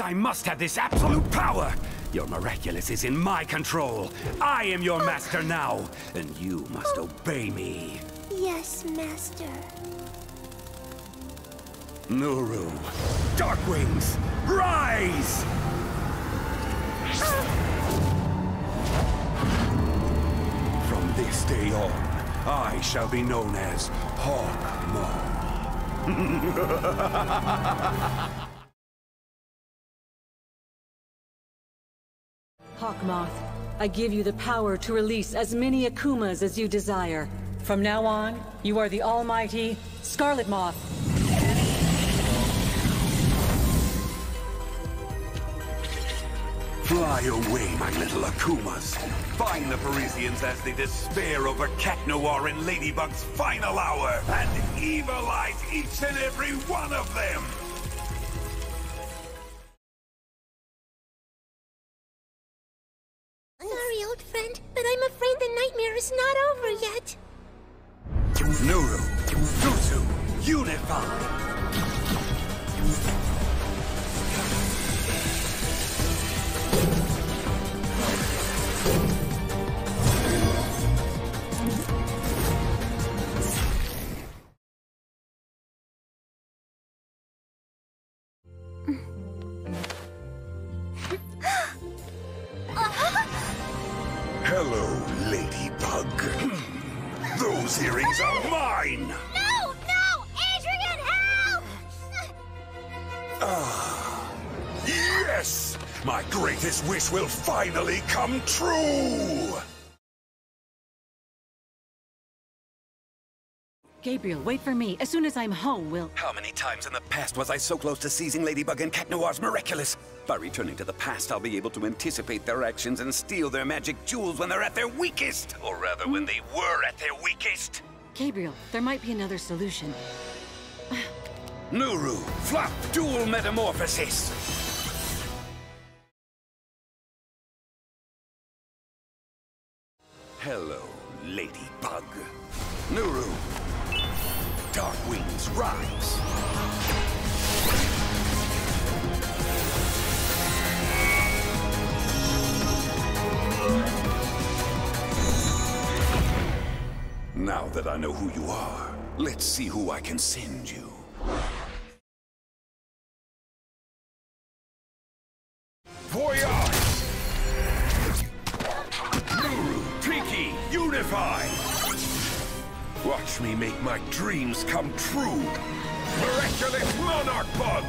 I must have this absolute power! Your miraculous is in my control. I am your master now, and you must obey me. Yes, Master. Nooroo, Dark Wings, rise! From this day on, I shall be known as Hawk Hawkmoth, I give you the power to release as many Akumas as you desire. From now on, you are the almighty Scarlet Moth. Fly away, my little Akumas. Find the Parisians as they despair over Cat Noir and Ladybug's final hour, and evilize each and every one of them! Sorry, old friend, but I'm afraid the nightmare is not over yet. Nooroo, Duusu, unify! Hello, Ladybug. Those earrings are mine! No! No! Adrien, help! ah. Yes! My greatest wish will finally come true! Gabriel, wait for me. As soon as I'm home, we'll... How many times in the past was I so close to seizing Ladybug and Cat Noir's miraculous? By returning to the past, I'll be able to anticipate their actions and steal their magic jewels when they're at their weakest! Or rather, when they were at their weakest! Gabriel, there might be another solution. Nooroo, Fluff, Dual Metamorphosis! Hello, Ladybug. Nooroo, Dark Wings rise! Now that I know who you are, let's see who I can send you. Voyage! Nooroo, Tikki, unify! Watch me make my dreams come true! Miraculous Monarch Bug!